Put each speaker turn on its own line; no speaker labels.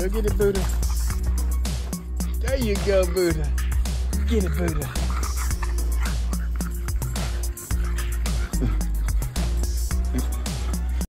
Go get it, Buddha. There you go, Buddha. Get it, Buddha.